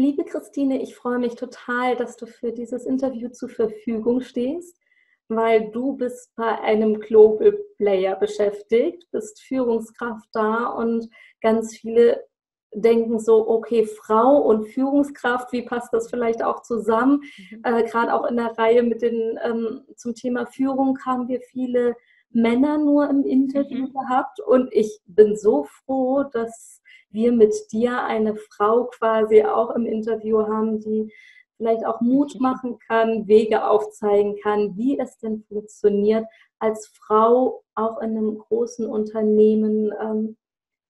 Liebe Christine, ich freue mich total, dass du für dieses Interview zur Verfügung stehst, weil du bist bei einem Global Player beschäftigt, bist Führungskraft da und ganz viele denken so, okay, Frau und Führungskraft, wie passt das vielleicht auch zusammen? Mhm. Äh, Gerade auch in der Reihe mit den ähm, zum Thema Führung haben wir viele Männer nur im Interview mhm. gehabt und ich bin so froh, dass wir mit dir eine Frau quasi auch im Interview haben, die vielleicht auch Mut mhm. machen kann, Wege aufzeigen kann, wie es denn funktioniert, als Frau auch in einem großen Unternehmen ähm,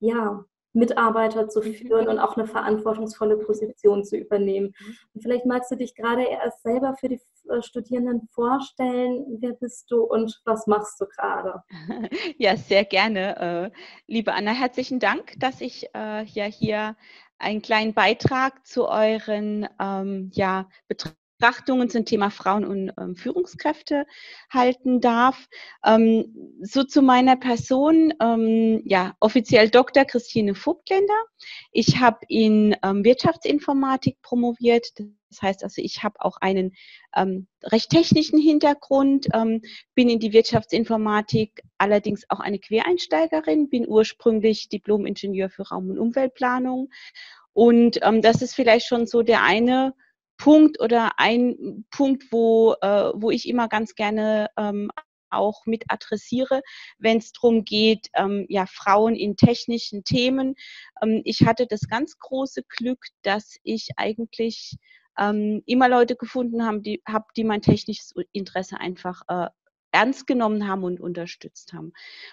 ja, Mitarbeiter zu mhm. führen und auch eine verantwortungsvolle Position zu übernehmen. Mhm. Und vielleicht magst du dich gerade erst selber für die äh, Studierenden vorstellen. Wer bist du und was machst du gerade? Ja, sehr gerne. Äh, liebe Anna, herzlichen Dank, dass ich äh, ja hier einen kleinen Beitrag zu euren ähm, ja, Betrachtungen zum Thema Frauen und ähm, Führungskräfte halten darf. Ähm, so zu meiner Person, ähm, ja, offiziell Dr. Christine Vogtländer. Ich habe in ähm, Wirtschaftsinformatik promoviert. Das heißt also, ich habe auch einen ähm, recht technischen Hintergrund, ähm, bin in die Wirtschaftsinformatik allerdings auch eine Quereinsteigerin, bin ursprünglich Diplom-Ingenieur für Raum- und Umweltplanung. Und das ist vielleicht schon so der eine Punkt oder ein Punkt, wo, äh, wo ich immer ganz gerne ähm, auch mit adressiere, wenn es darum geht, ähm, ja, Frauen in technischen Themen. Ähm, ich hatte das ganz große Glück, dass ich eigentlich ähm, immer Leute gefunden habe, die, hab, die mein technisches Interesse einfach äh, ernst genommen haben und unterstützt haben.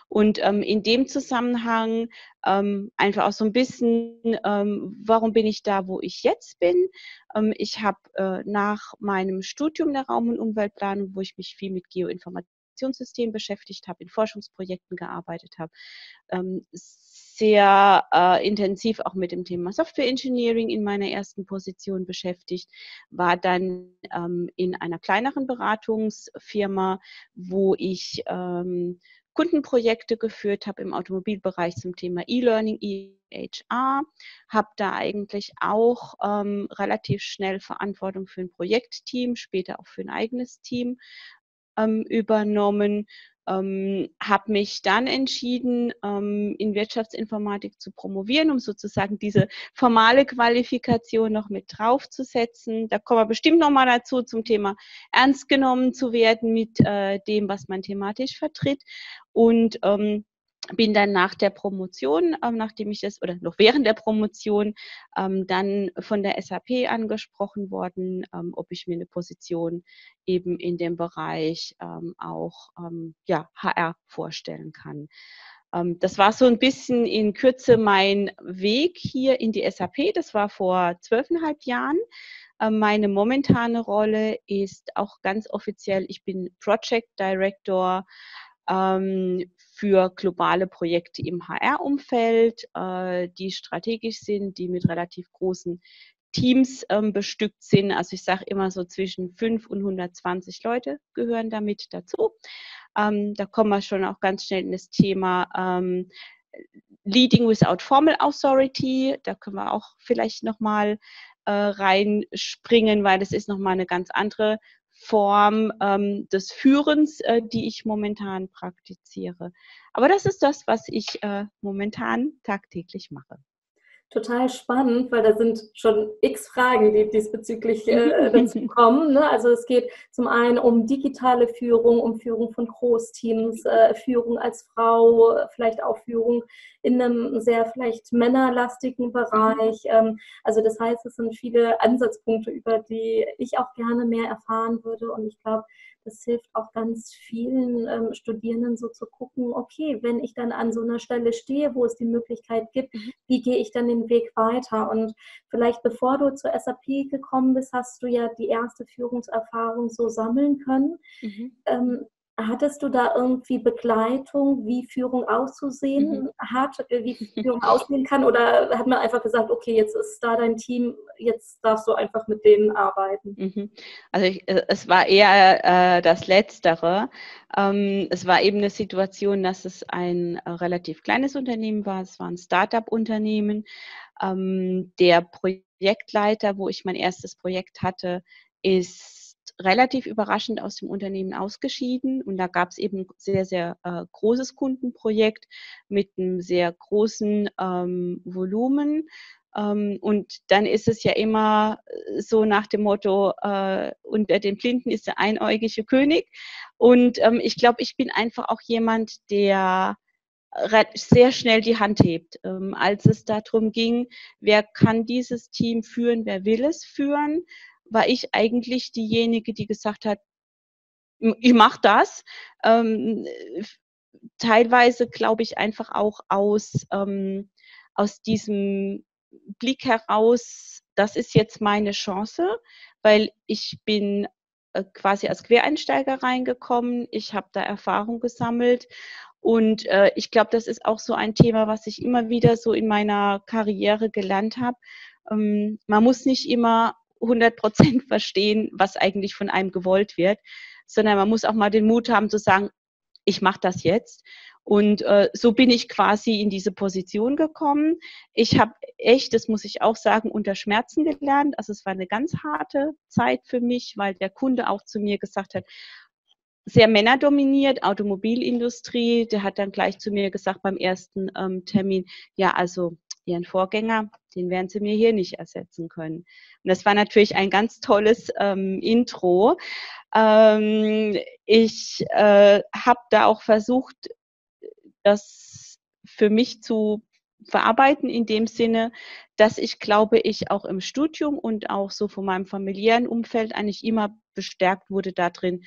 Und ähm, in dem Zusammenhang ähm, einfach auch so ein bisschen, ähm, warum bin ich da, wo ich jetzt bin? Ähm, ich habe äh, nach meinem Studium der Raum- und Umweltplanung, wo ich mich viel mit Geoinformationssystemen beschäftigt habe, in Forschungsprojekten gearbeitet habe, ähm, sehr äh, intensiv auch mit dem Thema Software Engineering in meiner ersten Position beschäftigt, war dann ähm, in einer kleineren Beratungsfirma, wo ich ähm, Kundenprojekte geführt habe im Automobilbereich zum Thema E-Learning, EHR, habe da eigentlich auch ähm, relativ schnell Verantwortung für ein Projektteam, später auch für ein eigenes Team ähm, übernommen ähm, habe mich dann entschieden, ähm, in Wirtschaftsinformatik zu promovieren, um sozusagen diese formale Qualifikation noch mit draufzusetzen. Da kommen wir bestimmt nochmal dazu zum Thema ernst genommen zu werden mit äh, dem, was man thematisch vertritt. Und ähm, bin dann nach der Promotion, ähm, nachdem ich das, oder noch während der Promotion, ähm, dann von der SAP angesprochen worden, ähm, ob ich mir eine Position eben in dem Bereich ähm, auch ähm, ja, HR vorstellen kann. Ähm, das war so ein bisschen in Kürze mein Weg hier in die SAP. Das war vor zwölfeinhalb Jahren. Meine momentane Rolle ist auch ganz offiziell, ich bin Project Director ähm, für globale Projekte im HR-Umfeld, äh, die strategisch sind, die mit relativ großen Teams ähm, bestückt sind. Also ich sage immer so zwischen 5 und 120 Leute gehören damit dazu. Ähm, da kommen wir schon auch ganz schnell in das Thema ähm, Leading without Formal Authority. Da können wir auch vielleicht nochmal äh, reinspringen, weil das ist nochmal eine ganz andere Form ähm, des Führens, äh, die ich momentan praktiziere. Aber das ist das, was ich äh, momentan tagtäglich mache total spannend, weil da sind schon x Fragen, die diesbezüglich äh, dazu kommen. Ne? Also es geht zum einen um digitale Führung, um Führung von Großteams, äh, Führung als Frau, vielleicht auch Führung in einem sehr vielleicht männerlastigen Bereich. Ähm, also das heißt, es sind viele Ansatzpunkte, über die ich auch gerne mehr erfahren würde. Und ich glaube, das hilft auch ganz vielen ähm, Studierenden so zu gucken, okay, wenn ich dann an so einer Stelle stehe, wo es die Möglichkeit gibt, mhm. wie gehe ich dann den Weg weiter? Und vielleicht bevor du zur SAP gekommen bist, hast du ja die erste Führungserfahrung so sammeln können. Mhm. Ähm, Hattest du da irgendwie Begleitung, wie Führung auszusehen mhm. hat, äh, wie Führung aussehen kann? Oder hat man einfach gesagt, okay, jetzt ist da dein Team, jetzt darfst du einfach mit denen arbeiten? Mhm. Also ich, äh, es war eher äh, das Letztere. Ähm, es war eben eine Situation, dass es ein äh, relativ kleines Unternehmen war. Es war ein Start-up-Unternehmen. Ähm, der Projekt Projektleiter, wo ich mein erstes Projekt hatte, ist relativ überraschend aus dem Unternehmen ausgeschieden. Und da gab es eben sehr, sehr äh, großes Kundenprojekt mit einem sehr großen ähm, Volumen. Ähm, und dann ist es ja immer äh, so nach dem Motto, äh, unter den Blinden ist der einäugige König. Und ähm, ich glaube, ich bin einfach auch jemand, der sehr schnell die Hand hebt, ähm, als es darum ging, wer kann dieses Team führen, wer will es führen war ich eigentlich diejenige, die gesagt hat, ich mache das. Ähm, teilweise glaube ich einfach auch aus, ähm, aus diesem Blick heraus, das ist jetzt meine Chance, weil ich bin äh, quasi als Quereinsteiger reingekommen. Ich habe da Erfahrung gesammelt und äh, ich glaube, das ist auch so ein Thema, was ich immer wieder so in meiner Karriere gelernt habe. Ähm, man muss nicht immer 100 Prozent verstehen, was eigentlich von einem gewollt wird, sondern man muss auch mal den Mut haben zu sagen, ich mache das jetzt. Und äh, so bin ich quasi in diese Position gekommen. Ich habe echt, das muss ich auch sagen, unter Schmerzen gelernt. Also es war eine ganz harte Zeit für mich, weil der Kunde auch zu mir gesagt hat, sehr männerdominiert, Automobilindustrie. Der hat dann gleich zu mir gesagt beim ersten ähm, Termin, ja, also Ihren Vorgänger, den werden Sie mir hier nicht ersetzen können. Und das war natürlich ein ganz tolles ähm, Intro. Ähm, ich äh, habe da auch versucht, das für mich zu verarbeiten in dem Sinne, dass ich glaube, ich auch im Studium und auch so von meinem familiären Umfeld eigentlich immer bestärkt wurde darin,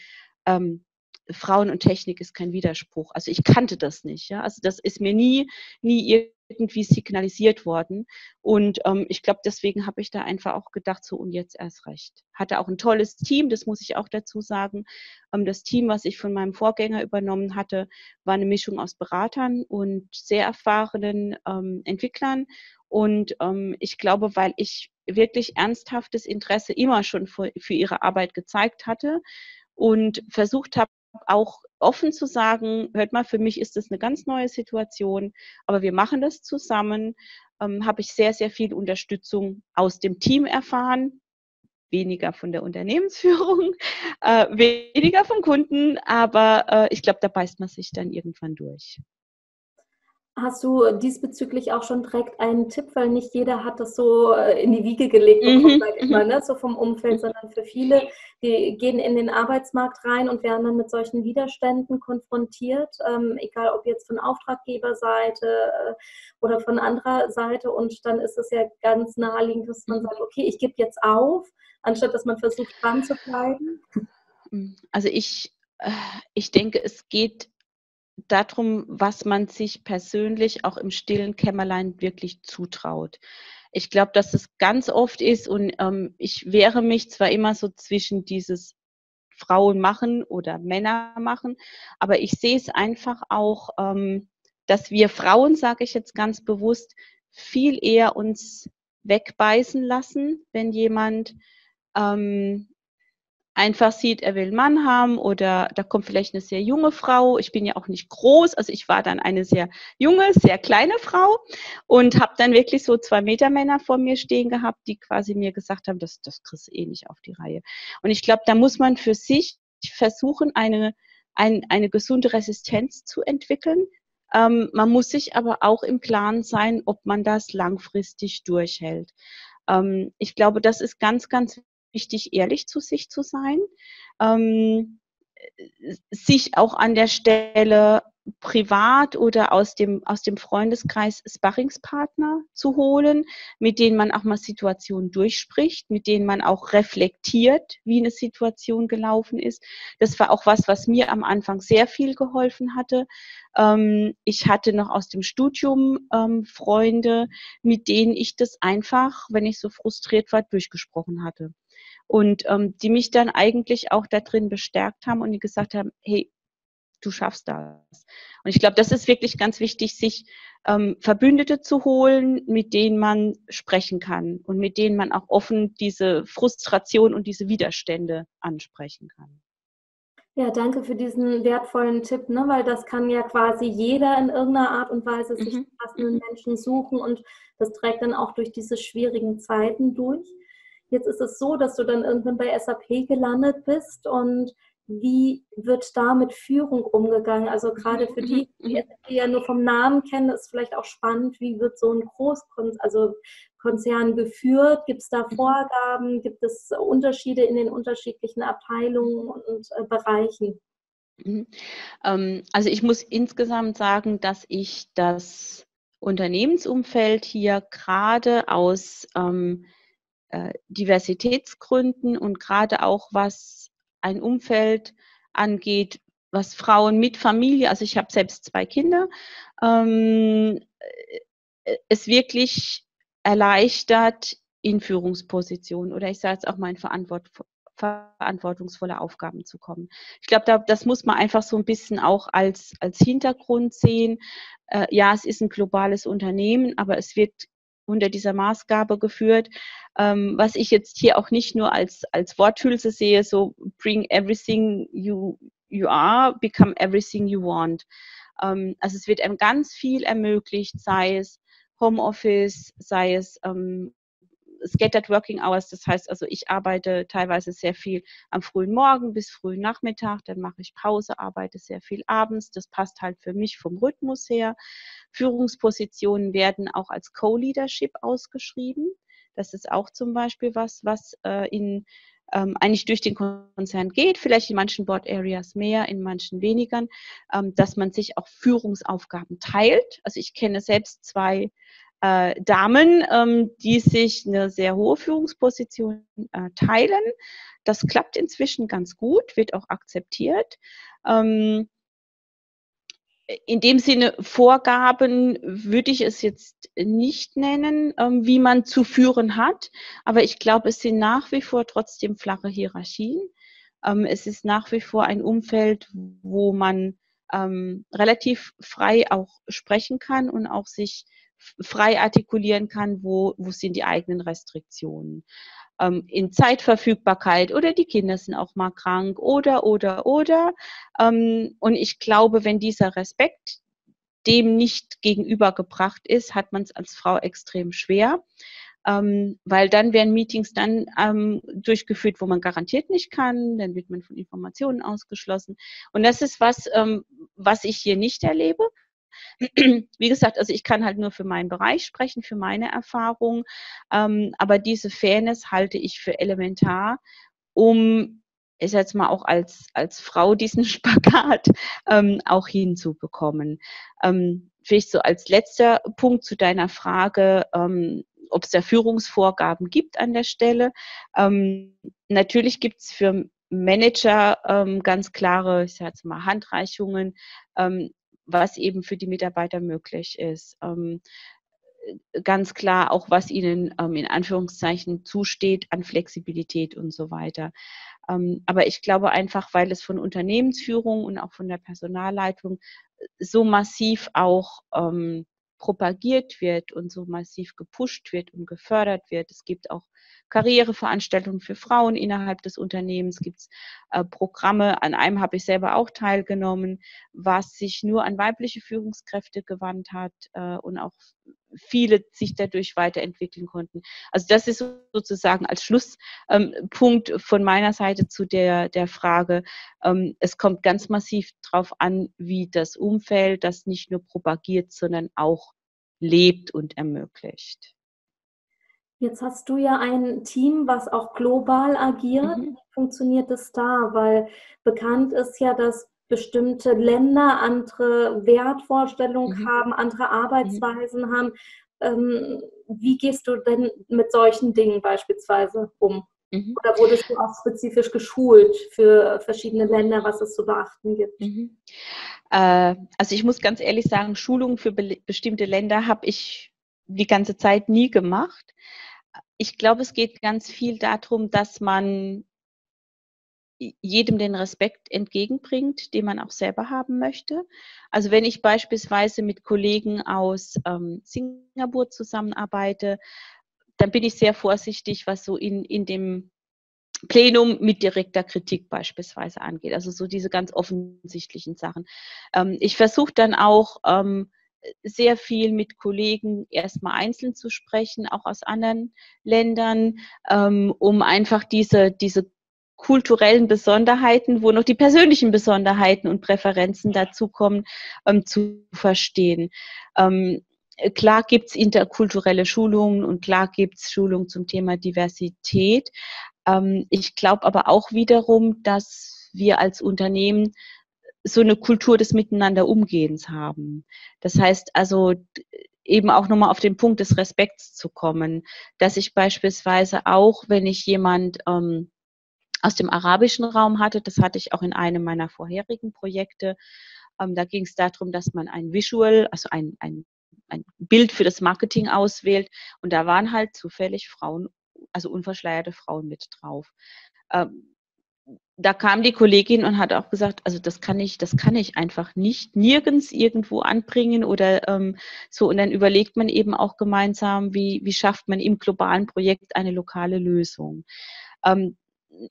ähm, Frauen und Technik ist kein Widerspruch. Also ich kannte das nicht. Ja? Also das ist mir nie, nie irgendwie signalisiert worden. Und ähm, ich glaube, deswegen habe ich da einfach auch gedacht, so und jetzt erst recht. Hatte auch ein tolles Team, das muss ich auch dazu sagen. Ähm, das Team, was ich von meinem Vorgänger übernommen hatte, war eine Mischung aus Beratern und sehr erfahrenen ähm, Entwicklern. Und ähm, ich glaube, weil ich wirklich ernsthaftes Interesse immer schon für, für ihre Arbeit gezeigt hatte und versucht habe, auch offen zu sagen, hört mal, für mich ist das eine ganz neue Situation, aber wir machen das zusammen, ähm, habe ich sehr, sehr viel Unterstützung aus dem Team erfahren, weniger von der Unternehmensführung, äh, weniger vom Kunden, aber äh, ich glaube, da beißt man sich dann irgendwann durch. Hast du diesbezüglich auch schon direkt einen Tipp, weil nicht jeder hat das so äh, in die Wiege gelegt bekommen, mhm. sag ich mal, ne? so vom Umfeld, mhm. sondern für viele, die gehen in den Arbeitsmarkt rein und werden dann mit solchen Widerständen konfrontiert, ähm, egal ob jetzt von Auftraggeberseite äh, oder von anderer Seite. Und dann ist es ja ganz naheliegend, dass man mhm. sagt, okay, ich gebe jetzt auf, anstatt dass man versucht, dran zu bleiben. Also ich, äh, ich denke, es geht darum, was man sich persönlich auch im stillen Kämmerlein wirklich zutraut. Ich glaube, dass es ganz oft ist und ähm, ich wehre mich zwar immer so zwischen dieses Frauen machen oder Männer machen, aber ich sehe es einfach auch, ähm, dass wir Frauen, sage ich jetzt ganz bewusst, viel eher uns wegbeißen lassen, wenn jemand ähm, einfach sieht, er will einen Mann haben oder da kommt vielleicht eine sehr junge Frau. Ich bin ja auch nicht groß, also ich war dann eine sehr junge, sehr kleine Frau und habe dann wirklich so zwei Meter Männer vor mir stehen gehabt, die quasi mir gesagt haben, das, das kriegst du eh nicht auf die Reihe. Und ich glaube, da muss man für sich versuchen, eine, ein, eine gesunde Resistenz zu entwickeln. Ähm, man muss sich aber auch im Klaren sein, ob man das langfristig durchhält. Ähm, ich glaube, das ist ganz, ganz wichtig, ehrlich zu sich zu sein, ähm, sich auch an der Stelle privat oder aus dem, aus dem Freundeskreis Sparringspartner zu holen, mit denen man auch mal Situationen durchspricht, mit denen man auch reflektiert, wie eine Situation gelaufen ist. Das war auch was, was mir am Anfang sehr viel geholfen hatte. Ähm, ich hatte noch aus dem Studium ähm, Freunde, mit denen ich das einfach, wenn ich so frustriert war, durchgesprochen hatte und ähm, die mich dann eigentlich auch da drin bestärkt haben und die gesagt haben, hey, du schaffst das. Und ich glaube, das ist wirklich ganz wichtig, sich ähm, Verbündete zu holen, mit denen man sprechen kann und mit denen man auch offen diese Frustration und diese Widerstände ansprechen kann. Ja, danke für diesen wertvollen Tipp, ne? weil das kann ja quasi jeder in irgendeiner Art und Weise sich mhm. passenden. Menschen suchen und das trägt dann auch durch diese schwierigen Zeiten durch. Jetzt ist es so, dass du dann irgendwann bei SAP gelandet bist und wie wird da mit Führung umgegangen? Also gerade für die, die SAP ja nur vom Namen kennen, ist vielleicht auch spannend, wie wird so ein Großkonzern, also Konzern geführt? Gibt es da Vorgaben? Gibt es Unterschiede in den unterschiedlichen Abteilungen und äh, Bereichen? Mhm. Ähm, also ich muss insgesamt sagen, dass ich das Unternehmensumfeld hier gerade aus ähm, äh, Diversitätsgründen und gerade auch was ein Umfeld angeht, was Frauen mit Familie, also ich habe selbst zwei Kinder, ähm, äh, es wirklich erleichtert, in Führungspositionen oder ich sage jetzt auch mal in Verantwort verantwortungsvolle Aufgaben zu kommen. Ich glaube, da, das muss man einfach so ein bisschen auch als, als Hintergrund sehen. Äh, ja, es ist ein globales Unternehmen, aber es wird unter dieser Maßgabe geführt, ähm, was ich jetzt hier auch nicht nur als, als Worthülse sehe, so bring everything you, you are, become everything you want. Ähm, also es wird einem ganz viel ermöglicht, sei es Homeoffice, sei es ähm, Scattered Working Hours, das heißt also, ich arbeite teilweise sehr viel am frühen Morgen bis frühen Nachmittag, dann mache ich Pause, arbeite sehr viel abends. Das passt halt für mich vom Rhythmus her. Führungspositionen werden auch als Co-Leadership ausgeschrieben. Das ist auch zum Beispiel was, was äh, in ähm, eigentlich durch den Konzern geht, vielleicht in manchen Board Areas mehr, in manchen weniger, ähm, dass man sich auch Führungsaufgaben teilt. Also ich kenne selbst zwei äh, Damen, ähm, die sich eine sehr hohe Führungsposition äh, teilen. Das klappt inzwischen ganz gut, wird auch akzeptiert. Ähm, in dem Sinne Vorgaben würde ich es jetzt nicht nennen, ähm, wie man zu führen hat, aber ich glaube, es sind nach wie vor trotzdem flache Hierarchien. Ähm, es ist nach wie vor ein Umfeld, wo man ähm, relativ frei auch sprechen kann und auch sich frei artikulieren kann, wo, wo sind die eigenen Restriktionen. Ähm, in Zeitverfügbarkeit oder die Kinder sind auch mal krank oder, oder, oder. Ähm, und ich glaube, wenn dieser Respekt dem nicht gegenübergebracht ist, hat man es als Frau extrem schwer. Ähm, weil dann werden Meetings dann ähm, durchgeführt, wo man garantiert nicht kann, dann wird man von Informationen ausgeschlossen. Und das ist was, ähm, was ich hier nicht erlebe. Wie gesagt, also ich kann halt nur für meinen Bereich sprechen, für meine Erfahrung, ähm, aber diese Fairness halte ich für elementar, um ich jetzt mal auch als, als Frau diesen Spagat ähm, auch hinzubekommen. Ähm, vielleicht so als letzter Punkt zu deiner Frage, ähm, ob es da Führungsvorgaben gibt an der Stelle. Ähm, natürlich gibt es für Manager ähm, ganz klare, ich sage jetzt mal, Handreichungen, ähm, was eben für die Mitarbeiter möglich ist. Ähm, ganz klar auch, was ihnen ähm, in Anführungszeichen zusteht an Flexibilität und so weiter. Ähm, aber ich glaube einfach, weil es von Unternehmensführung und auch von der Personalleitung so massiv auch ähm, propagiert wird und so massiv gepusht wird und gefördert wird. Es gibt auch Karriereveranstaltungen für Frauen innerhalb des Unternehmens, gibt es äh, Programme, an einem habe ich selber auch teilgenommen, was sich nur an weibliche Führungskräfte gewandt hat äh, und auch viele sich dadurch weiterentwickeln konnten. Also das ist sozusagen als Schlusspunkt ähm, von meiner Seite zu der, der Frage. Ähm, es kommt ganz massiv darauf an, wie das Umfeld das nicht nur propagiert, sondern auch lebt und ermöglicht. Jetzt hast du ja ein Team, was auch global agiert. Mhm. Wie funktioniert es da? Weil bekannt ist ja, dass bestimmte Länder andere Wertvorstellungen mhm. haben, andere mhm. Arbeitsweisen mhm. haben. Ähm, wie gehst du denn mit solchen Dingen beispielsweise um? Mhm. Oder wurdest du auch spezifisch geschult für verschiedene Länder, was es zu beachten gibt? Mhm. Äh, also ich muss ganz ehrlich sagen, Schulungen für be bestimmte Länder habe ich die ganze Zeit nie gemacht ich glaube, es geht ganz viel darum, dass man jedem den Respekt entgegenbringt, den man auch selber haben möchte. Also wenn ich beispielsweise mit Kollegen aus ähm, Singapur zusammenarbeite, dann bin ich sehr vorsichtig, was so in, in dem Plenum mit direkter Kritik beispielsweise angeht. Also so diese ganz offensichtlichen Sachen. Ähm, ich versuche dann auch ähm, sehr viel mit Kollegen erstmal einzeln zu sprechen, auch aus anderen Ländern, ähm, um einfach diese, diese kulturellen Besonderheiten, wo noch die persönlichen Besonderheiten und Präferenzen dazukommen, ähm, zu verstehen. Ähm, klar gibt's interkulturelle Schulungen und klar gibt's Schulungen zum Thema Diversität. Ähm, ich glaube aber auch wiederum, dass wir als Unternehmen so eine Kultur des Miteinanderumgehens haben. Das heißt also eben auch nochmal auf den Punkt des Respekts zu kommen, dass ich beispielsweise auch, wenn ich jemand ähm, aus dem arabischen Raum hatte. Das hatte ich auch in einem meiner vorherigen Projekte. Ähm, da ging es darum, dass man ein Visual, also ein, ein, ein Bild für das Marketing auswählt. Und da waren halt zufällig Frauen, also unverschleierte Frauen mit drauf. Ähm, da kam die Kollegin und hat auch gesagt, also das kann ich, das kann ich einfach nicht nirgends irgendwo anbringen oder ähm, so. Und dann überlegt man eben auch gemeinsam, wie, wie schafft man im globalen Projekt eine lokale Lösung. Ähm,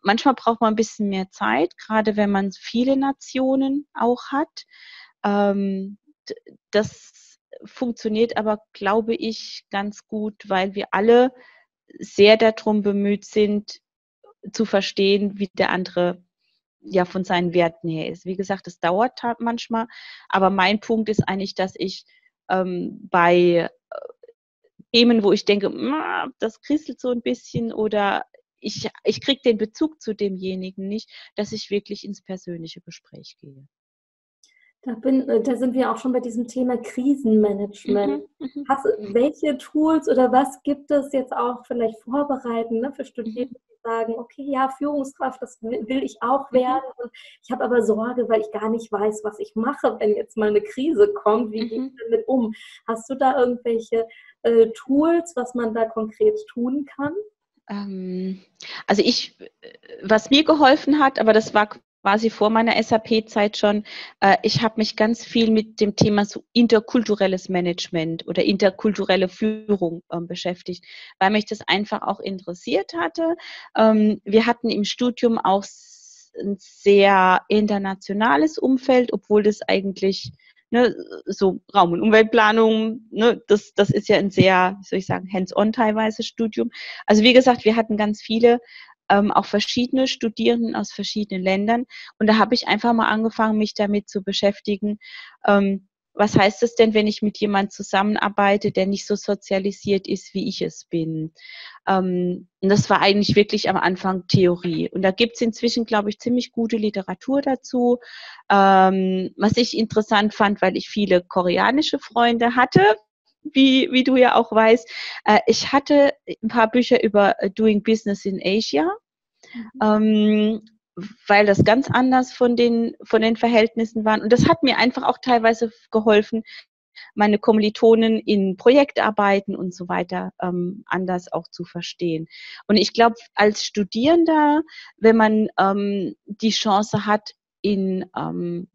manchmal braucht man ein bisschen mehr Zeit, gerade wenn man viele Nationen auch hat. Ähm, das funktioniert aber, glaube ich, ganz gut, weil wir alle sehr darum bemüht sind, zu verstehen, wie der andere ja von seinen Werten her ist. Wie gesagt, es dauert manchmal, aber mein Punkt ist eigentlich, dass ich ähm, bei äh, Themen, wo ich denke, das kriselt so ein bisschen oder ich, ich kriege den Bezug zu demjenigen nicht, dass ich wirklich ins persönliche Gespräch gehe. Da, bin, äh, da sind wir auch schon bei diesem Thema Krisenmanagement. Mhm, mhm. Hast, welche Tools oder was gibt es jetzt auch vielleicht vorbereiten ne, für Studierende, die sagen, okay, ja, Führungskraft, das will, will ich auch mhm. werden. Und ich habe aber Sorge, weil ich gar nicht weiß, was ich mache, wenn jetzt mal eine Krise kommt. Wie mhm. gehe ich damit um? Hast du da irgendwelche äh, Tools, was man da konkret tun kann? Ähm, also ich, was mir geholfen hat, aber das war quasi vor meiner SAP-Zeit schon, äh, ich habe mich ganz viel mit dem Thema so interkulturelles Management oder interkulturelle Führung ähm, beschäftigt, weil mich das einfach auch interessiert hatte. Ähm, wir hatten im Studium auch ein sehr internationales Umfeld, obwohl das eigentlich ne, so Raum- und Umweltplanung, ne, das, das ist ja ein sehr, wie soll ich sagen, hands-on teilweise Studium. Also wie gesagt, wir hatten ganz viele, ähm, auch verschiedene Studierenden aus verschiedenen Ländern. Und da habe ich einfach mal angefangen, mich damit zu beschäftigen, ähm, was heißt es denn, wenn ich mit jemandem zusammenarbeite, der nicht so sozialisiert ist, wie ich es bin? Ähm, und das war eigentlich wirklich am Anfang Theorie. Und da gibt es inzwischen, glaube ich, ziemlich gute Literatur dazu. Ähm, was ich interessant fand, weil ich viele koreanische Freunde hatte, wie, wie du ja auch weißt. Äh, ich hatte ein paar Bücher über Doing Business in Asia. Mhm. Ähm, weil das ganz anders von den, von den Verhältnissen waren. Und das hat mir einfach auch teilweise geholfen, meine Kommilitonen in Projektarbeiten und so weiter ähm, anders auch zu verstehen. Und ich glaube, als Studierender, wenn man ähm, die Chance hat, in ähm,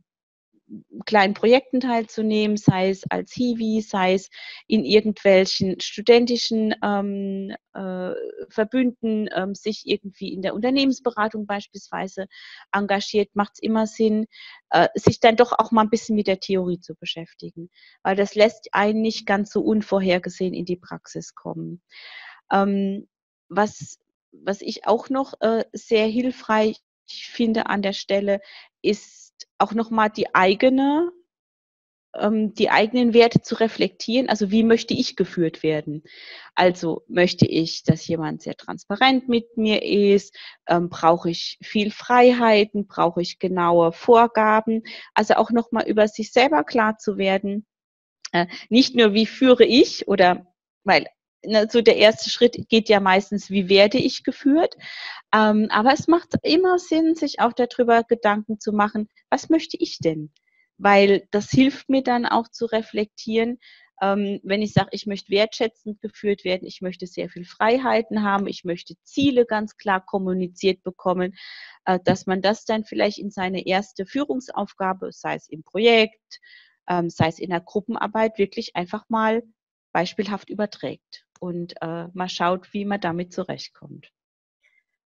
kleinen Projekten teilzunehmen, sei es als Hiwi, sei es in irgendwelchen studentischen ähm, äh, Verbünden, ähm, sich irgendwie in der Unternehmensberatung beispielsweise engagiert, macht es immer Sinn, äh, sich dann doch auch mal ein bisschen mit der Theorie zu beschäftigen, weil das lässt einen nicht ganz so unvorhergesehen in die Praxis kommen. Ähm, was, was ich auch noch äh, sehr hilfreich finde an der Stelle, ist auch nochmal die eigene, ähm, die eigenen Werte zu reflektieren. Also wie möchte ich geführt werden? Also möchte ich, dass jemand sehr transparent mit mir ist? Ähm, brauche ich viel Freiheiten? Brauche ich genaue Vorgaben? Also auch nochmal über sich selber klar zu werden. Äh, nicht nur, wie führe ich oder weil ne, so der erste Schritt geht ja meistens, wie werde ich geführt. Ähm, aber es macht immer Sinn, sich auch darüber Gedanken zu machen, was möchte ich denn? Weil das hilft mir dann auch zu reflektieren, ähm, wenn ich sage, ich möchte wertschätzend geführt werden, ich möchte sehr viel Freiheiten haben, ich möchte Ziele ganz klar kommuniziert bekommen, äh, dass man das dann vielleicht in seine erste Führungsaufgabe, sei es im Projekt, ähm, sei es in der Gruppenarbeit, wirklich einfach mal beispielhaft überträgt und äh, mal schaut, wie man damit zurechtkommt.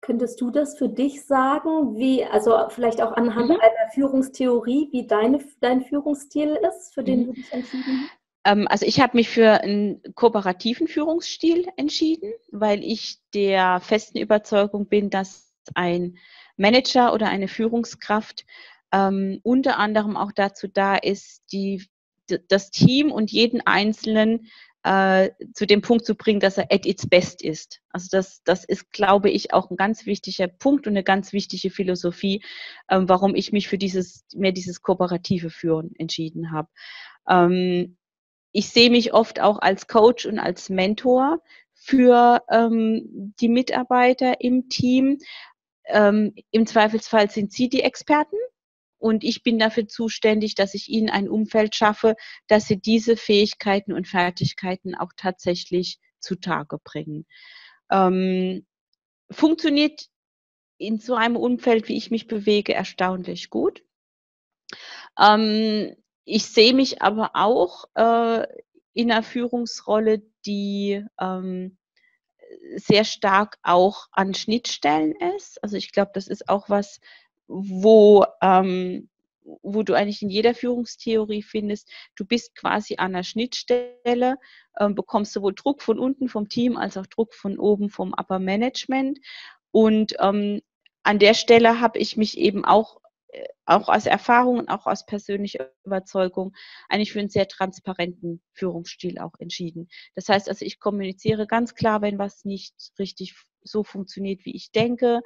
Könntest du das für dich sagen, wie, also vielleicht auch anhand mhm. einer Führungstheorie, wie deine, dein Führungsstil ist, für den mhm. du dich entschieden hast? Ähm, also ich habe mich für einen kooperativen Führungsstil entschieden, weil ich der festen Überzeugung bin, dass ein Manager oder eine Führungskraft ähm, unter anderem auch dazu da ist, die, das Team und jeden Einzelnen äh, zu dem Punkt zu bringen, dass er at its best ist. Also das, das ist, glaube ich, auch ein ganz wichtiger Punkt und eine ganz wichtige Philosophie, ähm, warum ich mich für dieses, mehr dieses kooperative Führen entschieden habe. Ähm, ich sehe mich oft auch als Coach und als Mentor für ähm, die Mitarbeiter im Team. Ähm, Im Zweifelsfall sind sie die Experten und ich bin dafür zuständig, dass ich ihnen ein Umfeld schaffe, dass sie diese Fähigkeiten und Fertigkeiten auch tatsächlich zutage bringen. Ähm, funktioniert in so einem Umfeld, wie ich mich bewege, erstaunlich gut. Ähm, ich sehe mich aber auch äh, in einer Führungsrolle, die ähm, sehr stark auch an Schnittstellen ist. Also ich glaube, das ist auch was, wo, ähm, wo du eigentlich in jeder Führungstheorie findest, du bist quasi an der Schnittstelle, ähm, bekommst sowohl Druck von unten vom Team als auch Druck von oben vom Upper Management. Und ähm, an der Stelle habe ich mich eben auch äh, auch aus Erfahrung und auch aus persönlicher Überzeugung eigentlich für einen sehr transparenten Führungsstil auch entschieden. Das heißt also, ich kommuniziere ganz klar, wenn was nicht richtig so funktioniert, wie ich denke.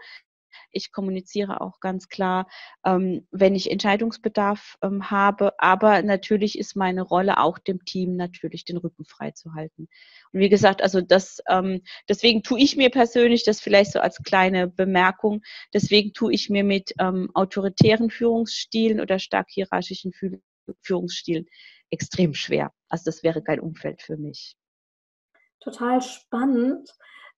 Ich kommuniziere auch ganz klar, ähm, wenn ich Entscheidungsbedarf ähm, habe. Aber natürlich ist meine Rolle auch dem Team natürlich den Rücken frei zu halten. Und wie gesagt, also das, ähm, deswegen tue ich mir persönlich, das vielleicht so als kleine Bemerkung, deswegen tue ich mir mit ähm, autoritären Führungsstilen oder stark hierarchischen Führungsstilen extrem schwer. Also das wäre kein Umfeld für mich. Total spannend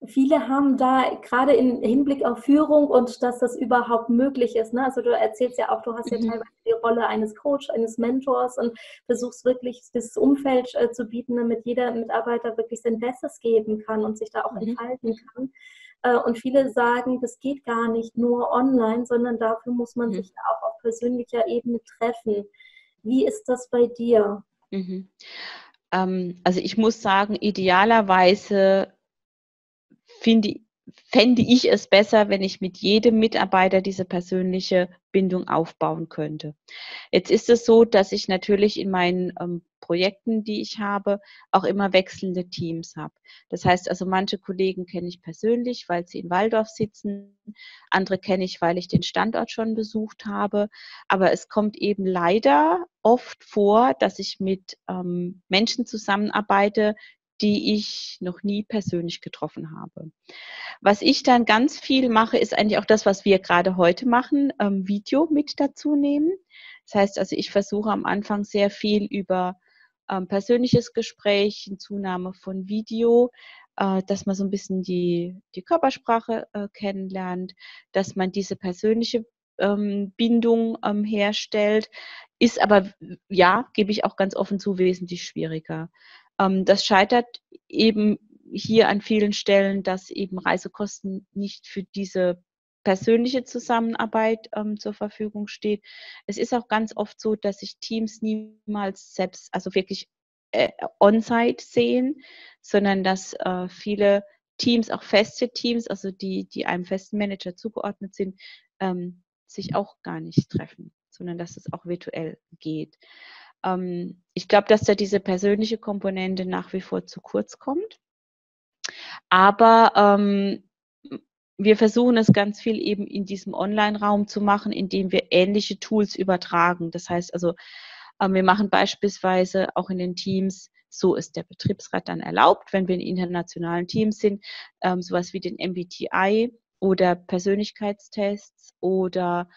viele haben da gerade im Hinblick auf Führung und dass das überhaupt möglich ist. Ne? Also du erzählst ja auch, du hast ja mhm. teilweise die Rolle eines Coach, eines Mentors und versuchst wirklich das Umfeld äh, zu bieten, damit jeder Mitarbeiter wirklich sein Bestes geben kann und sich da auch mhm. entfalten kann. Äh, und viele sagen, das geht gar nicht nur online, sondern dafür muss man mhm. sich auch auf persönlicher Ebene treffen. Wie ist das bei dir? Mhm. Ähm, also ich muss sagen, idealerweise finde, fände ich es besser, wenn ich mit jedem Mitarbeiter diese persönliche Bindung aufbauen könnte. Jetzt ist es so, dass ich natürlich in meinen ähm, Projekten, die ich habe, auch immer wechselnde Teams habe. Das heißt also, manche Kollegen kenne ich persönlich, weil sie in Waldorf sitzen, andere kenne ich, weil ich den Standort schon besucht habe. Aber es kommt eben leider oft vor, dass ich mit ähm, Menschen zusammenarbeite, die ich noch nie persönlich getroffen habe. Was ich dann ganz viel mache, ist eigentlich auch das, was wir gerade heute machen, ähm, Video mit dazu nehmen. Das heißt also, ich versuche am Anfang sehr viel über ähm, persönliches Gespräch, Zunahme von Video, äh, dass man so ein bisschen die, die Körpersprache äh, kennenlernt, dass man diese persönliche ähm, Bindung ähm, herstellt, ist aber, ja, gebe ich auch ganz offen zu, wesentlich schwieriger. Ähm, das scheitert eben hier an vielen Stellen, dass eben Reisekosten nicht für diese persönliche Zusammenarbeit ähm, zur Verfügung steht. Es ist auch ganz oft so, dass sich Teams niemals selbst, also wirklich äh, on-site sehen, sondern dass äh, viele Teams, auch feste Teams, also die, die einem festen Manager zugeordnet sind, ähm, sich auch gar nicht treffen, sondern dass es auch virtuell geht. Ähm, ich glaube, dass da diese persönliche Komponente nach wie vor zu kurz kommt. Aber ähm, wir versuchen es ganz viel eben in diesem Online-Raum zu machen, indem wir ähnliche Tools übertragen. Das heißt also, ähm, wir machen beispielsweise auch in den Teams, so ist der Betriebsrat dann erlaubt, wenn wir in internationalen Teams sind, ähm, sowas wie den MBTI oder Persönlichkeitstests oder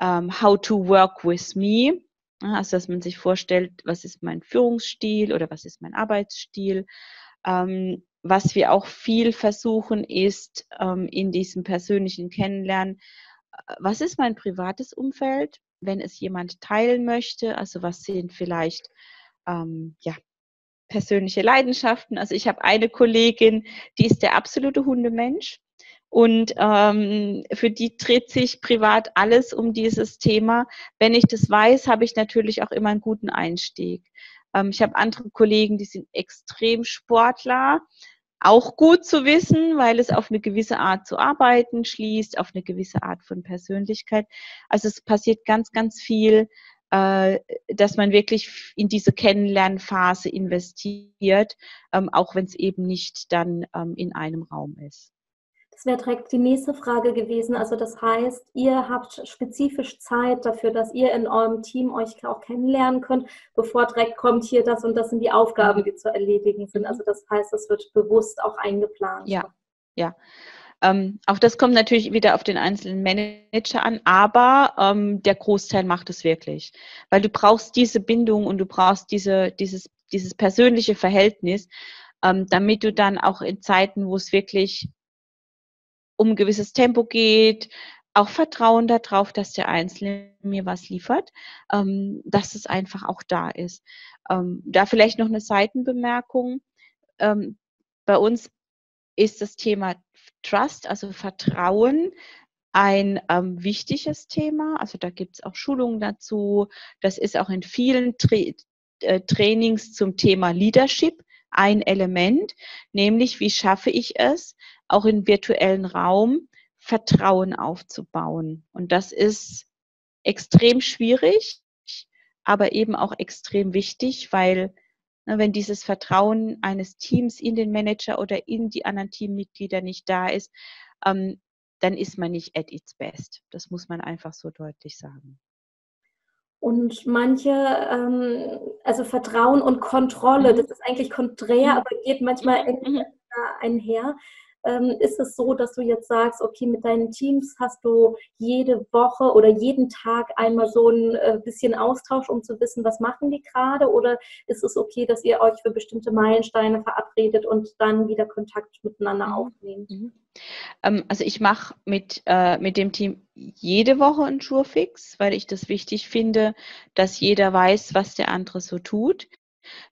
ähm, How to Work with Me. Also, dass man sich vorstellt, was ist mein Führungsstil oder was ist mein Arbeitsstil. Ähm, was wir auch viel versuchen, ist ähm, in diesem persönlichen Kennenlernen, äh, was ist mein privates Umfeld, wenn es jemand teilen möchte? Also was sind vielleicht ähm, ja, persönliche Leidenschaften? Also ich habe eine Kollegin, die ist der absolute Hundemensch. Und ähm, für die dreht sich privat alles um dieses Thema. Wenn ich das weiß, habe ich natürlich auch immer einen guten Einstieg. Ähm, ich habe andere Kollegen, die sind extrem Sportler. Auch gut zu wissen, weil es auf eine gewisse Art zu arbeiten schließt, auf eine gewisse Art von Persönlichkeit. Also es passiert ganz, ganz viel, äh, dass man wirklich in diese Kennenlernphase investiert, ähm, auch wenn es eben nicht dann ähm, in einem Raum ist. Das wäre direkt die nächste Frage gewesen. Also das heißt, ihr habt spezifisch Zeit dafür, dass ihr in eurem Team euch auch kennenlernen könnt, bevor direkt kommt hier das und das sind die Aufgaben, die zu erledigen sind. Also das heißt, es wird bewusst auch eingeplant. Ja, ja. Ähm, auch das kommt natürlich wieder auf den einzelnen Manager an, aber ähm, der Großteil macht es wirklich. Weil du brauchst diese Bindung und du brauchst diese, dieses, dieses persönliche Verhältnis, ähm, damit du dann auch in Zeiten, wo es wirklich um ein gewisses Tempo geht, auch Vertrauen darauf, dass der Einzelne mir was liefert, ähm, dass es einfach auch da ist. Ähm, da vielleicht noch eine Seitenbemerkung. Ähm, bei uns ist das Thema Trust, also Vertrauen, ein ähm, wichtiges Thema. Also da gibt es auch Schulungen dazu. Das ist auch in vielen Tra äh, Trainings zum Thema Leadership ein Element, nämlich wie schaffe ich es, auch im virtuellen Raum Vertrauen aufzubauen. Und das ist extrem schwierig, aber eben auch extrem wichtig, weil ne, wenn dieses Vertrauen eines Teams in den Manager oder in die anderen Teammitglieder nicht da ist, ähm, dann ist man nicht at its best. Das muss man einfach so deutlich sagen. Und manche, ähm, also Vertrauen und Kontrolle, mhm. das ist eigentlich konträr, mhm. aber geht manchmal mhm. einher ähm, ist es so, dass du jetzt sagst, okay, mit deinen Teams hast du jede Woche oder jeden Tag einmal so ein äh, bisschen Austausch, um zu wissen, was machen die gerade? Oder ist es okay, dass ihr euch für bestimmte Meilensteine verabredet und dann wieder Kontakt miteinander mhm. aufnehmt? Mhm. Ähm, also ich mache mit, äh, mit dem Team jede Woche einen Schurfix, weil ich das wichtig finde, dass jeder weiß, was der andere so tut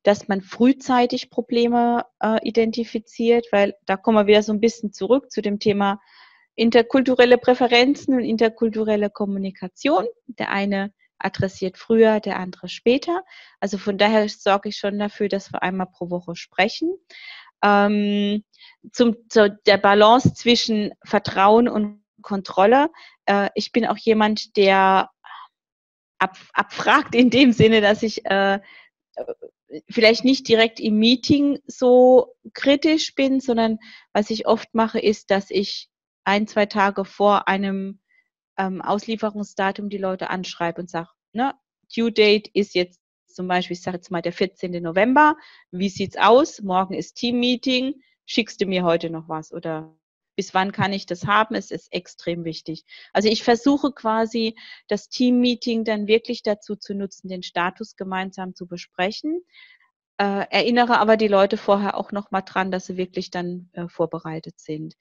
dass man frühzeitig Probleme äh, identifiziert, weil da kommen wir wieder so ein bisschen zurück zu dem Thema interkulturelle Präferenzen und interkulturelle Kommunikation. Der eine adressiert früher, der andere später. Also von daher sorge ich schon dafür, dass wir einmal pro Woche sprechen. Ähm, zum, zu der Balance zwischen Vertrauen und Kontrolle. Äh, ich bin auch jemand, der ab, abfragt in dem Sinne, dass ich äh, vielleicht nicht direkt im Meeting so kritisch bin, sondern was ich oft mache, ist, dass ich ein, zwei Tage vor einem ähm, Auslieferungsdatum die Leute anschreibe und sage, ne, Due Date ist jetzt zum Beispiel, ich sage jetzt mal der 14. November, wie sieht's aus? Morgen ist Team-Meeting, schickst du mir heute noch was oder bis wann kann ich das haben? Es ist extrem wichtig. Also ich versuche quasi das Team-Meeting dann wirklich dazu zu nutzen, den Status gemeinsam zu besprechen. Äh, erinnere aber die Leute vorher auch noch mal dran, dass sie wirklich dann äh, vorbereitet sind.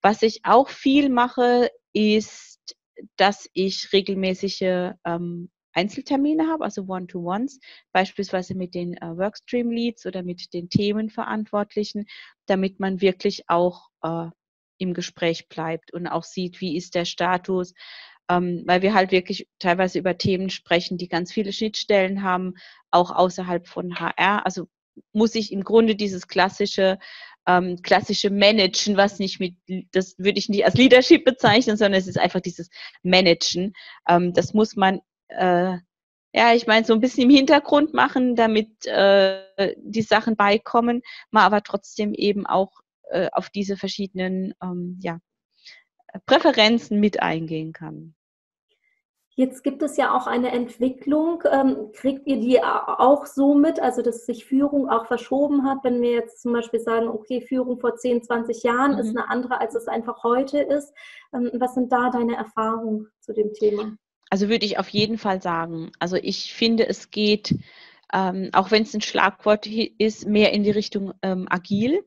Was ich auch viel mache, ist, dass ich regelmäßige ähm, Einzeltermine habe, also One-to-Ones, beispielsweise mit den äh, Workstream-Leads oder mit den Themenverantwortlichen, damit man wirklich auch äh, im Gespräch bleibt und auch sieht, wie ist der Status, ähm, weil wir halt wirklich teilweise über Themen sprechen, die ganz viele Schnittstellen haben, auch außerhalb von HR. Also muss ich im Grunde dieses klassische ähm, klassische Managen, was nicht mit, das würde ich nicht als Leadership bezeichnen, sondern es ist einfach dieses Managen. Ähm, das muss man, äh, ja, ich meine, so ein bisschen im Hintergrund machen, damit äh, die Sachen beikommen, man aber trotzdem eben auch äh, auf diese verschiedenen ähm, ja, Präferenzen mit eingehen kann. Jetzt gibt es ja auch eine Entwicklung. Ähm, kriegt ihr die auch so mit, also dass sich Führung auch verschoben hat, wenn wir jetzt zum Beispiel sagen, okay, Führung vor 10, 20 Jahren mhm. ist eine andere, als es einfach heute ist. Ähm, was sind da deine Erfahrungen zu dem Thema? Also würde ich auf jeden Fall sagen. Also ich finde, es geht, ähm, auch wenn es ein Schlagwort ist, mehr in die Richtung agil.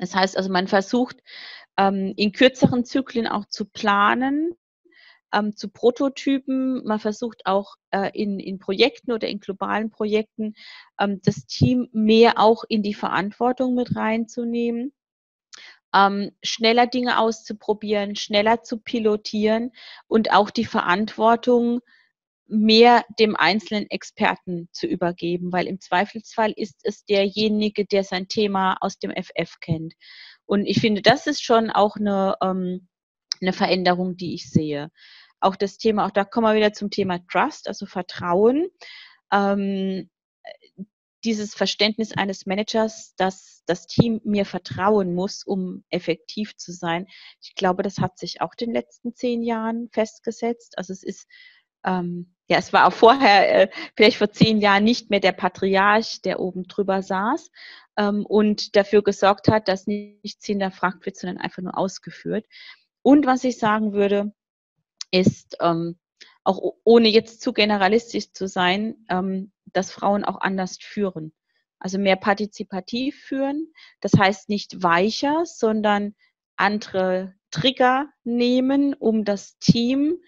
Das heißt also, man versucht ähm, in kürzeren Zyklen auch zu planen, ähm, zu Prototypen. Man versucht auch äh, in, in Projekten oder in globalen Projekten ähm, das Team mehr auch in die Verantwortung mit reinzunehmen. ähm, schneller Dinge auszuprobieren, schneller zu pilotieren und auch die Verantwortung mehr dem einzelnen Experten zu übergeben, weil im Zweifelsfall ist es derjenige, der sein Thema aus dem FF kennt. Und ich finde, das ist schon auch eine, ähm, eine Veränderung, die ich sehe. Auch das Thema, auch da kommen wir wieder zum Thema Trust, also Vertrauen. Ähm, dieses Verständnis eines Managers, dass das Team mir vertrauen muss, um effektiv zu sein. Ich glaube, das hat sich auch in den letzten zehn Jahren festgesetzt. Also es ist ähm, ja, es war auch vorher, äh, vielleicht vor zehn Jahren, nicht mehr der Patriarch, der oben drüber saß ähm, und dafür gesorgt hat, dass nichts hinterfragt wird, sondern einfach nur ausgeführt. Und was ich sagen würde, ist, ähm, auch ohne jetzt zu generalistisch zu sein, ähm, dass Frauen auch anders führen. Also mehr partizipativ führen. Das heißt nicht weicher, sondern andere Trigger nehmen, um das Team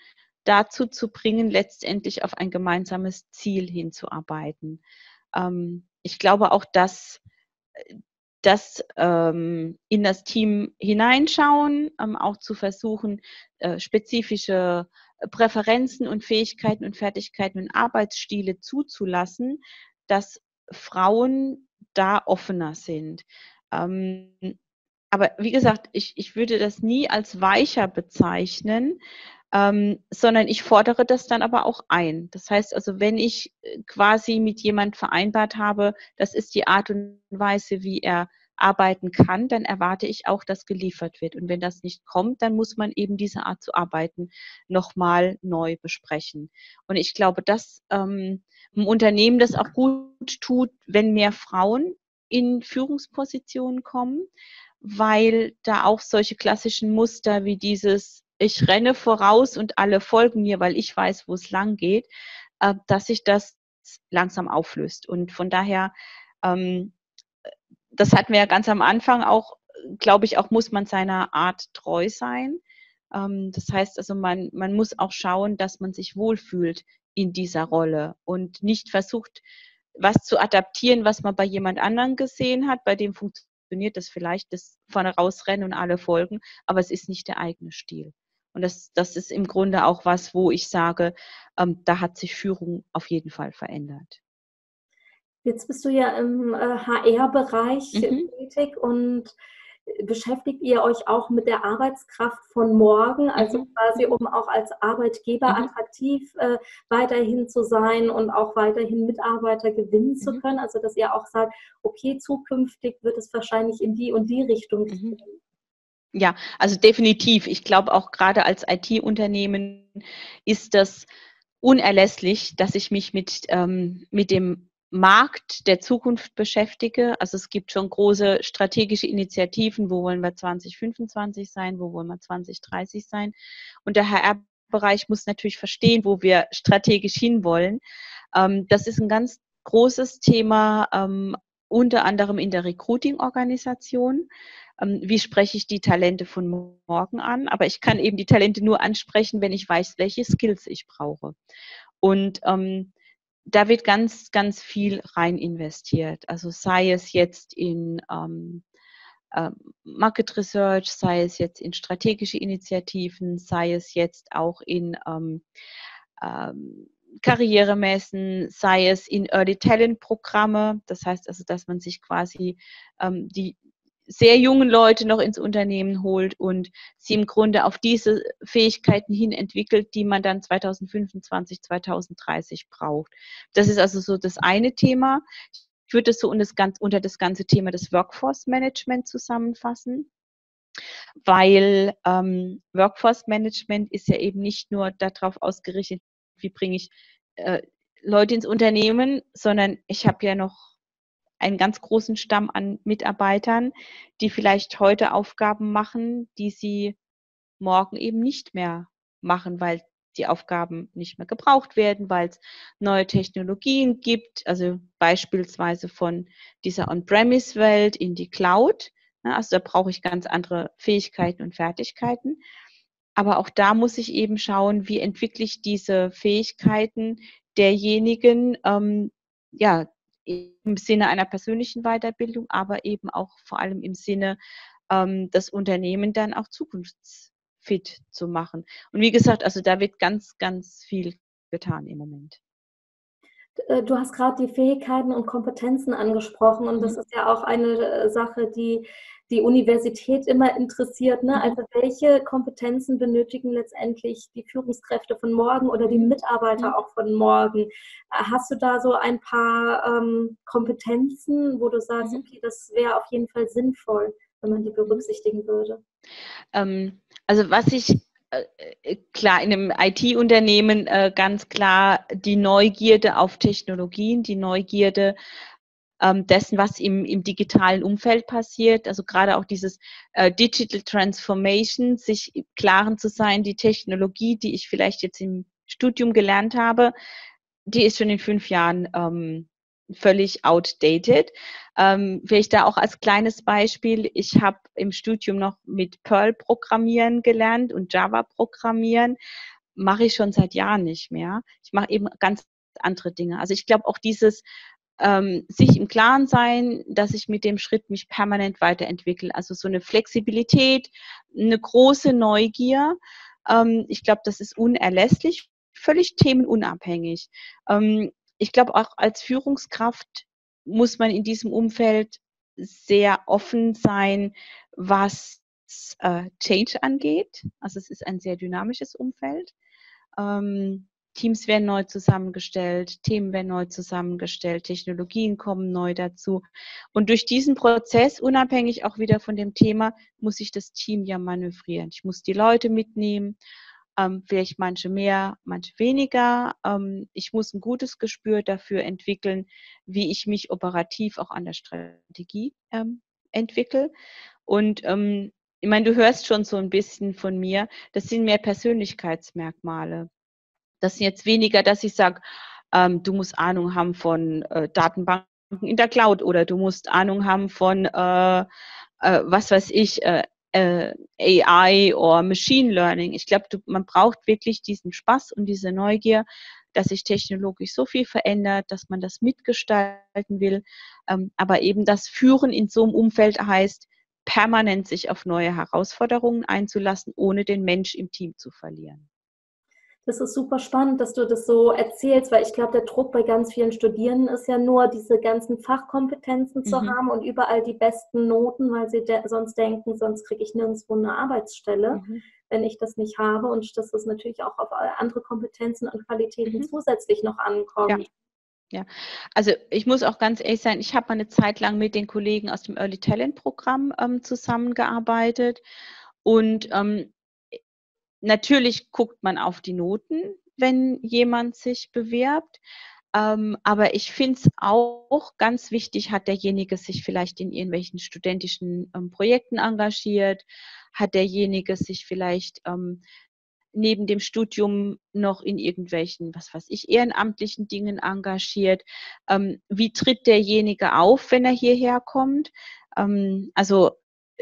dazu zu bringen, letztendlich auf ein gemeinsames Ziel hinzuarbeiten. Ähm, ich glaube auch, dass das ähm, in das Team hineinschauen, ähm, auch zu versuchen, äh, spezifische Präferenzen und Fähigkeiten und Fertigkeiten und Arbeitsstile zuzulassen, dass Frauen da offener sind. Ähm, aber wie gesagt, ich, ich würde das nie als weicher bezeichnen, ähm, sondern ich fordere das dann aber auch ein. Das heißt also, wenn ich äh, quasi mit jemand vereinbart habe, das ist die Art und Weise, wie er arbeiten kann, dann erwarte ich auch, dass geliefert wird. Und wenn das nicht kommt, dann muss man eben diese Art zu arbeiten nochmal neu besprechen. Und ich glaube, dass ähm, ein Unternehmen das auch gut tut, wenn mehr Frauen in Führungspositionen kommen, weil da auch solche klassischen Muster wie dieses ich renne voraus und alle folgen mir, weil ich weiß, wo es lang geht, äh, dass sich das langsam auflöst. Und von daher, ähm, das hatten wir ja ganz am Anfang auch, glaube ich, auch muss man seiner Art treu sein. Ähm, das heißt also, man, man muss auch schauen, dass man sich wohlfühlt in dieser Rolle und nicht versucht, was zu adaptieren, was man bei jemand anderen gesehen hat, bei dem funktioniert das vielleicht, das vorne rausrennen und alle folgen, aber es ist nicht der eigene Stil. Und das, das ist im Grunde auch was, wo ich sage, ähm, da hat sich Führung auf jeden Fall verändert. Jetzt bist du ja im äh, HR-Bereich mhm. tätig und beschäftigt ihr euch auch mit der Arbeitskraft von morgen, also mhm. quasi um auch als Arbeitgeber mhm. attraktiv äh, weiterhin zu sein und auch weiterhin Mitarbeiter gewinnen zu mhm. können? Also dass ihr auch sagt, okay, zukünftig wird es wahrscheinlich in die und die Richtung mhm. Ja, also definitiv. Ich glaube auch gerade als IT-Unternehmen ist das unerlässlich, dass ich mich mit, ähm, mit dem Markt der Zukunft beschäftige. Also es gibt schon große strategische Initiativen, wo wollen wir 2025 sein, wo wollen wir 2030 sein. Und der HR-Bereich muss natürlich verstehen, wo wir strategisch hinwollen. Ähm, das ist ein ganz großes Thema, ähm, unter anderem in der Recruiting-Organisation. Ähm, wie spreche ich die Talente von morgen an? Aber ich kann eben die Talente nur ansprechen, wenn ich weiß, welche Skills ich brauche. Und ähm, da wird ganz, ganz viel rein investiert. Also sei es jetzt in ähm, äh, Market Research, sei es jetzt in strategische Initiativen, sei es jetzt auch in ähm, ähm, Karrieremessen, sei es in Early Talent Programme. Das heißt also, dass man sich quasi ähm, die sehr jungen Leute noch ins Unternehmen holt und sie im Grunde auf diese Fähigkeiten hin entwickelt, die man dann 2025, 2030 braucht. Das ist also so das eine Thema. Ich würde das so unter das ganze Thema des Workforce Management zusammenfassen weil ähm, Workforce Management ist ja eben nicht nur darauf ausgerichtet, wie bringe ich äh, Leute ins Unternehmen, sondern ich habe ja noch einen ganz großen Stamm an Mitarbeitern, die vielleicht heute Aufgaben machen, die sie morgen eben nicht mehr machen, weil die Aufgaben nicht mehr gebraucht werden, weil es neue Technologien gibt, also beispielsweise von dieser On-Premise-Welt in die Cloud. Also da brauche ich ganz andere Fähigkeiten und Fertigkeiten. Aber auch da muss ich eben schauen, wie entwickle ich diese Fähigkeiten derjenigen, ähm, ja, im Sinne einer persönlichen Weiterbildung, aber eben auch vor allem im Sinne ähm, das Unternehmen dann auch zukunftsfit zu machen. Und wie gesagt, also da wird ganz, ganz viel getan im Moment. Äh, du hast gerade die Fähigkeiten und Kompetenzen angesprochen und das mhm. ist ja auch eine äh, Sache, die die Universität immer interessiert. Ne? Mhm. Also welche Kompetenzen benötigen letztendlich die Führungskräfte von morgen oder die Mitarbeiter mhm. auch von morgen? Äh, hast du da so ein paar ähm, Kompetenzen, wo du sagst, okay, das wäre auf jeden Fall sinnvoll, wenn man die berücksichtigen würde? Ähm, also was ich äh, äh, klar, in einem IT-Unternehmen äh, ganz klar die Neugierde auf Technologien, die Neugierde ähm, dessen, was im, im digitalen Umfeld passiert. Also gerade auch dieses äh, Digital Transformation, sich im Klaren zu sein, die Technologie, die ich vielleicht jetzt im Studium gelernt habe, die ist schon in fünf Jahren ähm, völlig outdated. Ähm, vielleicht da auch als kleines Beispiel, ich habe im Studium noch mit Perl programmieren gelernt und Java programmieren, mache ich schon seit Jahren nicht mehr. Ich mache eben ganz andere Dinge. Also ich glaube auch dieses ähm, sich im Klaren sein, dass ich mit dem Schritt mich permanent weiterentwickle. Also so eine Flexibilität, eine große Neugier. Ähm, ich glaube, das ist unerlässlich, völlig themenunabhängig. Ähm, ich glaube, auch als Führungskraft muss man in diesem Umfeld sehr offen sein, was äh, Change angeht. Also es ist ein sehr dynamisches Umfeld. Ähm, Teams werden neu zusammengestellt, Themen werden neu zusammengestellt, Technologien kommen neu dazu. Und durch diesen Prozess, unabhängig auch wieder von dem Thema, muss ich das Team ja manövrieren. Ich muss die Leute mitnehmen ähm, vielleicht manche mehr, manche weniger. Ähm, ich muss ein gutes Gespür dafür entwickeln, wie ich mich operativ auch an der Strategie ähm, entwickle. Und ähm, ich meine, du hörst schon so ein bisschen von mir, das sind mehr Persönlichkeitsmerkmale. Das sind jetzt weniger, dass ich sage, ähm, du musst Ahnung haben von äh, Datenbanken in der Cloud oder du musst Ahnung haben von, äh, äh, was weiß ich, äh, äh, AI oder Machine Learning. Ich glaube, man braucht wirklich diesen Spaß und diese Neugier, dass sich technologisch so viel verändert, dass man das mitgestalten will. Ähm, aber eben das Führen in so einem Umfeld heißt, permanent sich auf neue Herausforderungen einzulassen, ohne den Mensch im Team zu verlieren. Das ist super spannend, dass du das so erzählst, weil ich glaube, der Druck bei ganz vielen Studierenden ist ja nur, diese ganzen Fachkompetenzen zu mhm. haben und überall die besten Noten, weil sie de sonst denken, sonst kriege ich nirgendwo eine Arbeitsstelle, mhm. wenn ich das nicht habe. Und dass das natürlich auch auf andere Kompetenzen und Qualitäten mhm. zusätzlich noch ankommt. Ja. Ja, also ich muss auch ganz ehrlich sein, ich habe mal eine Zeit lang mit den Kollegen aus dem Early Talent Programm ähm, zusammengearbeitet und ähm, natürlich guckt man auf die Noten, wenn jemand sich bewirbt. Ähm, aber ich finde es auch ganz wichtig, hat derjenige sich vielleicht in irgendwelchen studentischen ähm, Projekten engagiert, hat derjenige sich vielleicht ähm, neben dem Studium noch in irgendwelchen, was weiß ich, ehrenamtlichen Dingen engagiert. Ähm, wie tritt derjenige auf, wenn er hierher kommt? Ähm, also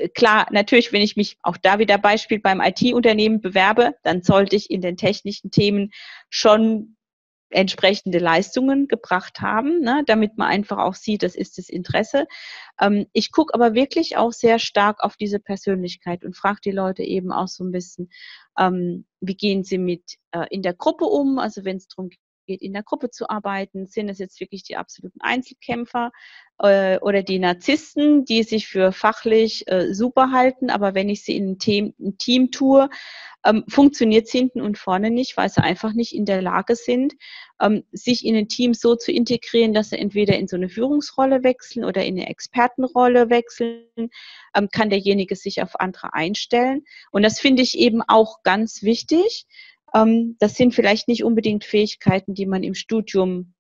klar, natürlich, wenn ich mich auch da wieder Beispiel beim IT-Unternehmen bewerbe, dann sollte ich in den technischen Themen schon entsprechende Leistungen gebracht haben, ne, damit man einfach auch sieht, das ist das Interesse. Ähm, ich gucke aber wirklich auch sehr stark auf diese Persönlichkeit und frage die Leute eben auch so ein bisschen, ähm, wie gehen sie mit äh, in der Gruppe um, also wenn es darum geht, in der Gruppe zu arbeiten? Sind es jetzt wirklich die absoluten Einzelkämpfer äh, oder die Narzissten, die sich für fachlich äh, super halten, aber wenn ich sie in ein Team, ein Team tue, ähm, funktioniert es hinten und vorne nicht, weil sie einfach nicht in der Lage sind, ähm, sich in ein Team so zu integrieren, dass sie entweder in so eine Führungsrolle wechseln oder in eine Expertenrolle wechseln, ähm, kann derjenige sich auf andere einstellen. Und das finde ich eben auch ganz wichtig, das sind vielleicht nicht unbedingt Fähigkeiten, die man im Studium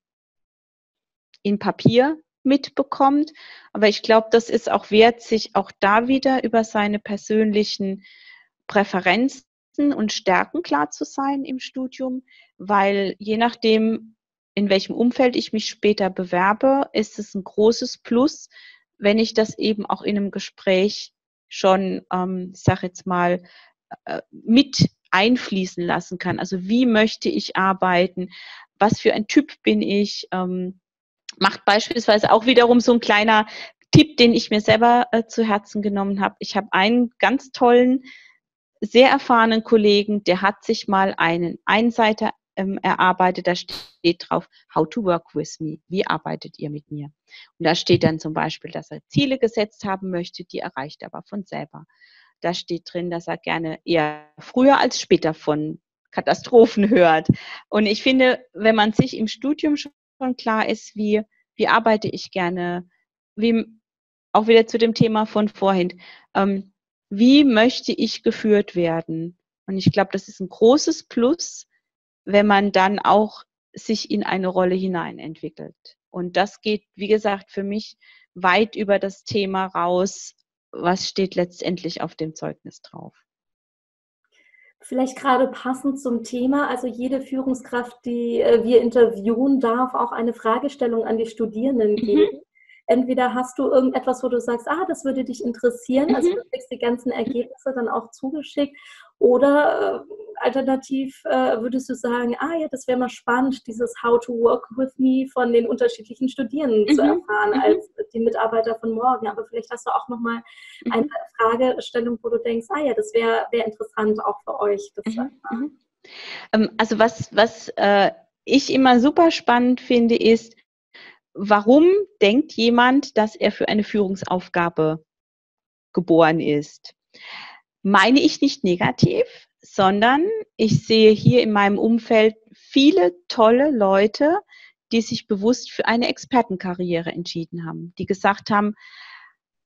in Papier mitbekommt. Aber ich glaube, das ist auch wert, sich auch da wieder über seine persönlichen Präferenzen und Stärken klar zu sein im Studium, weil je nachdem, in welchem Umfeld ich mich später bewerbe, ist es ein großes Plus, wenn ich das eben auch in einem Gespräch schon, ähm, ich sage jetzt mal, äh, mit einfließen lassen kann. Also wie möchte ich arbeiten? Was für ein Typ bin ich? Ähm, macht beispielsweise auch wiederum so ein kleiner Tipp, den ich mir selber äh, zu Herzen genommen habe. Ich habe einen ganz tollen, sehr erfahrenen Kollegen, der hat sich mal einen Einseiter ähm, erarbeitet, da steht drauf, how to work with me. Wie arbeitet ihr mit mir? Und da steht dann zum Beispiel, dass er Ziele gesetzt haben möchte, die erreicht er aber von selber. Da steht drin, dass er gerne eher früher als später von Katastrophen hört. Und ich finde, wenn man sich im Studium schon klar ist, wie, wie arbeite ich gerne, wie, auch wieder zu dem Thema von vorhin, ähm, wie möchte ich geführt werden? Und ich glaube, das ist ein großes Plus, wenn man dann auch sich in eine Rolle hinein entwickelt. Und das geht, wie gesagt, für mich weit über das Thema raus, was steht letztendlich auf dem Zeugnis drauf. Vielleicht gerade passend zum Thema, also jede Führungskraft, die äh, wir interviewen, darf auch eine Fragestellung an die Studierenden mhm. geben. Mhm. Entweder hast du irgendetwas, wo du sagst, ah, das würde dich interessieren, also mhm. also du kriegst die ganzen Ergebnisse dann auch zugeschickt oder äh, alternativ äh, würdest du sagen, ah ja, das wäre mal spannend, dieses How to Work with Me von den unterschiedlichen Studierenden mhm. zu erfahren mhm. als die Mitarbeiter von morgen. Aber vielleicht hast du auch nochmal mhm. eine Fragestellung, wo du denkst, ah ja, das wäre wär interessant auch für euch. Mhm. mhm. Ähm, also was, was äh, ich immer super spannend finde, ist, warum denkt jemand, dass er für eine Führungsaufgabe geboren ist? Meine ich nicht negativ, sondern ich sehe hier in meinem Umfeld viele tolle Leute, die sich bewusst für eine Expertenkarriere entschieden haben, die gesagt haben,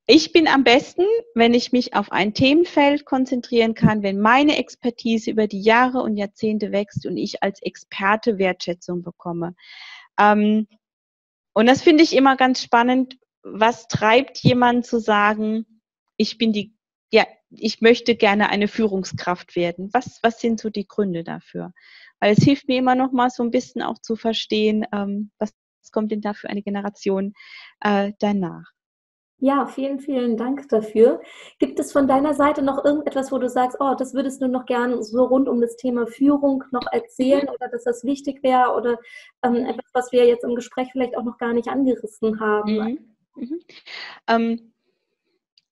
ich bin am besten, wenn ich mich auf ein Themenfeld konzentrieren kann, wenn meine Expertise über die Jahre und Jahrzehnte wächst und ich als Experte Wertschätzung bekomme. Ähm, und das finde ich immer ganz spannend. Was treibt jemanden zu sagen, ich bin die ja, ich möchte gerne eine Führungskraft werden. Was, was sind so die Gründe dafür? Weil es hilft mir immer noch mal so ein bisschen auch zu verstehen, ähm, was kommt denn da für eine Generation äh, danach. Ja, vielen, vielen Dank dafür. Gibt es von deiner Seite noch irgendetwas, wo du sagst, oh, das würdest du noch gerne so rund um das Thema Führung noch erzählen oder dass das wichtig wäre oder ähm, etwas, was wir jetzt im Gespräch vielleicht auch noch gar nicht angerissen haben? Mhm. Mhm. Ähm,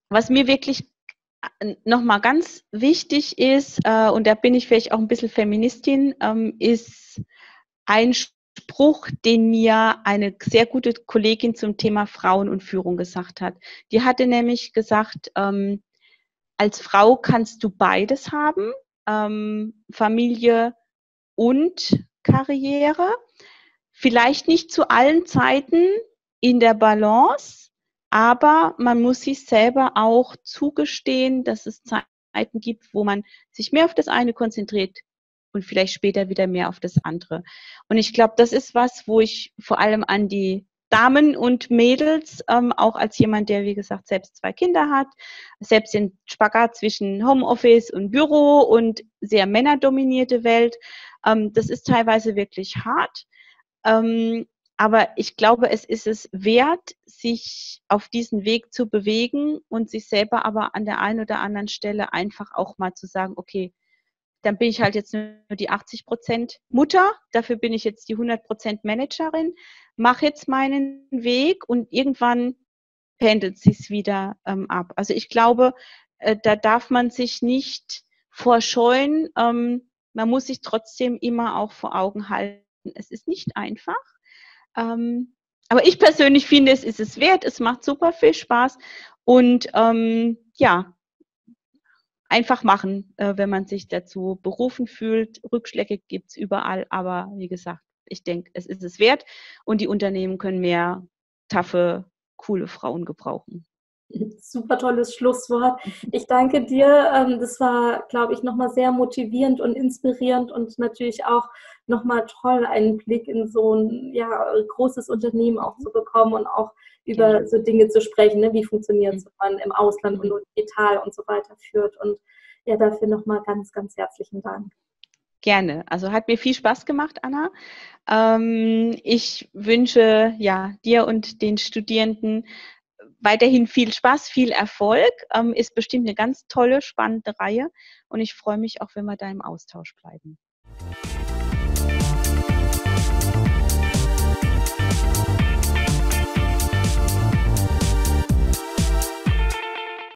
was mir wirklich nochmal ganz wichtig ist, äh, und da bin ich vielleicht auch ein bisschen Feministin, ähm, ist ein Spruch, den mir eine sehr gute Kollegin zum Thema Frauen und Führung gesagt hat. Die hatte nämlich gesagt, ähm, als Frau kannst du beides haben, ähm, Familie und Karriere. Vielleicht nicht zu allen Zeiten in der Balance, aber man muss sich selber auch zugestehen, dass es Zeiten gibt, wo man sich mehr auf das eine konzentriert und vielleicht später wieder mehr auf das andere. Und ich glaube, das ist was, wo ich vor allem an die Damen und Mädels, ähm, auch als jemand, der, wie gesagt, selbst zwei Kinder hat, selbst den Spagat zwischen Homeoffice und Büro und sehr männerdominierte Welt, ähm, das ist teilweise wirklich hart. Ähm, aber ich glaube, es ist es wert, sich auf diesen Weg zu bewegen und sich selber aber an der einen oder anderen Stelle einfach auch mal zu sagen, okay, dann bin ich halt jetzt nur die 80 Prozent Mutter, dafür bin ich jetzt die 100 Prozent Managerin, mache jetzt meinen Weg und irgendwann pendelt sich wieder ähm, ab. Also ich glaube, äh, da darf man sich nicht vorscheuen. Ähm, man muss sich trotzdem immer auch vor Augen halten. Es ist nicht einfach. Ähm, aber ich persönlich finde, es ist es wert. Es macht super viel Spaß. Und ähm, ja, einfach machen, äh, wenn man sich dazu berufen fühlt. Rückschläge gibt es überall, aber wie gesagt, ich denke, es ist es wert und die Unternehmen können mehr taffe, coole Frauen gebrauchen. Super tolles Schlusswort. Ich danke dir. Ähm, das war, glaube ich, nochmal sehr motivierend und inspirierend und natürlich auch nochmal toll, einen Blick in so ein ja, großes Unternehmen auch zu bekommen und auch über so Dinge zu sprechen. Ne? Wie funktioniert es, wenn man im Ausland und digital und so weiter führt. Und ja, dafür nochmal ganz, ganz herzlichen Dank. Gerne. Also hat mir viel Spaß gemacht, Anna. Ähm, ich wünsche ja dir und den Studierenden weiterhin viel Spaß, viel Erfolg. Ähm, ist bestimmt eine ganz tolle, spannende Reihe und ich freue mich auch, wenn wir da im Austausch bleiben.